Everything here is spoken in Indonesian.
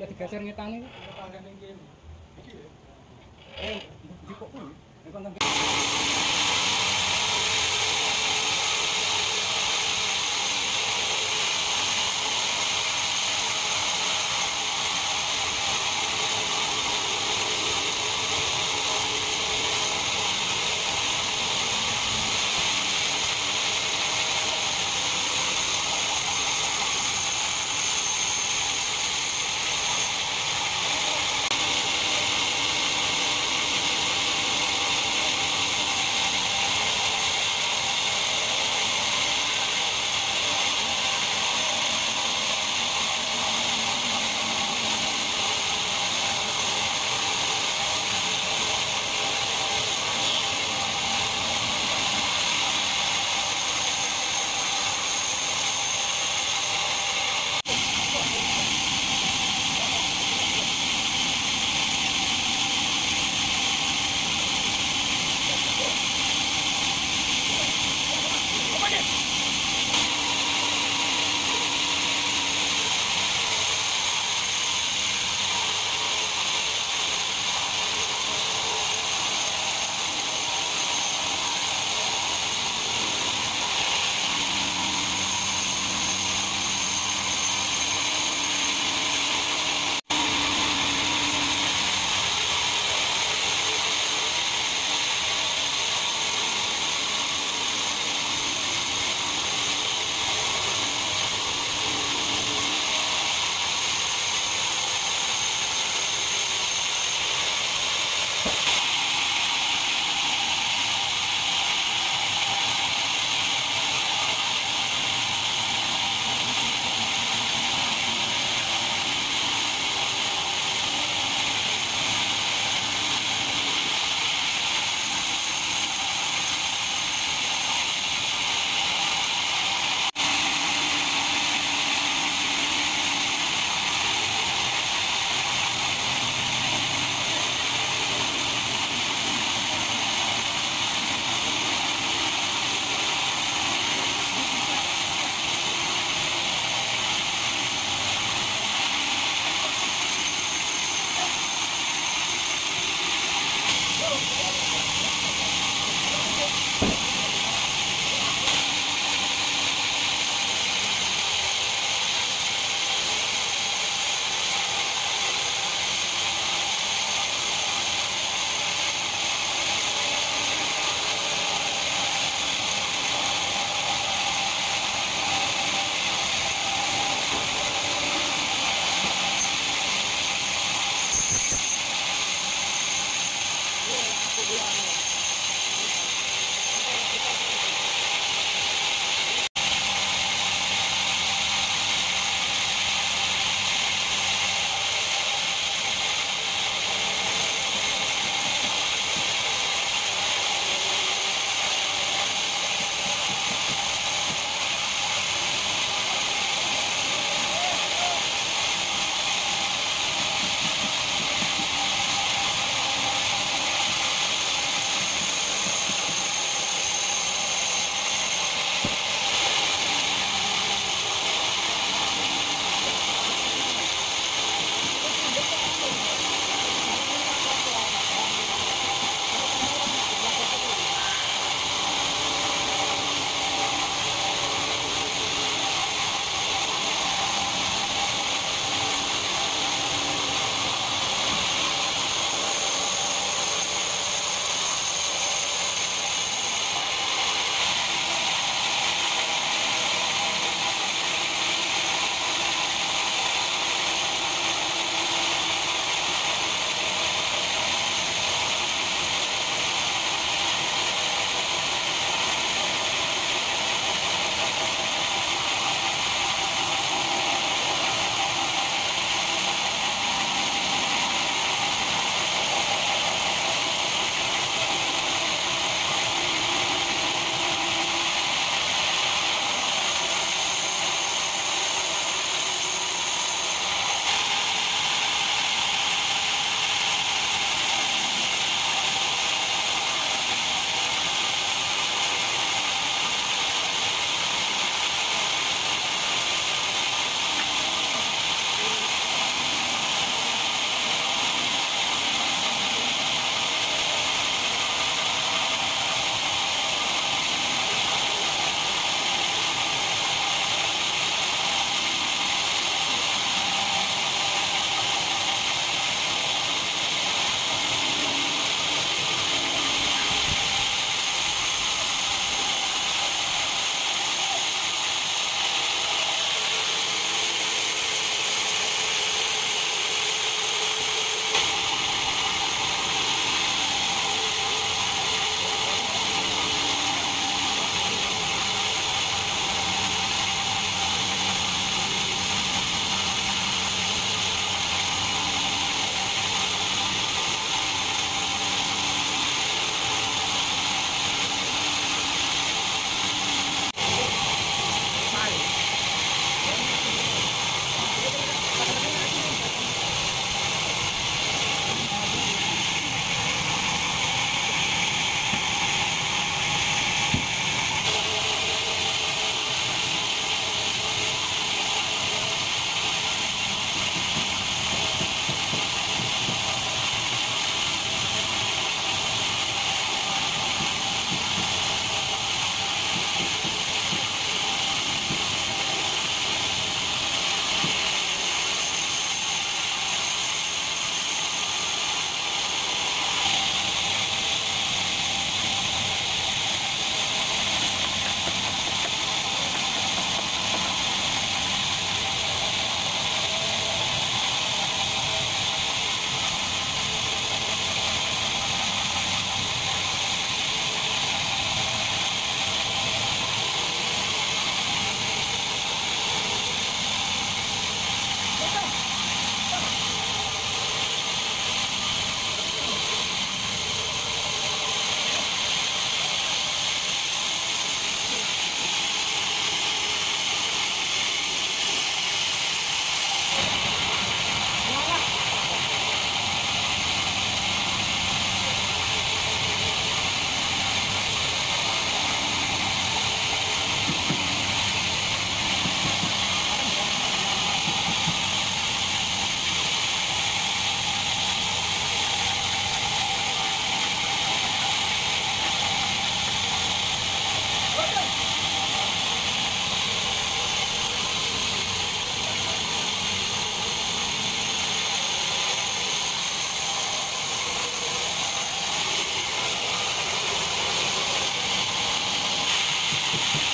Ya digeser ngetani. Eh, di kok kuwi? Nek you.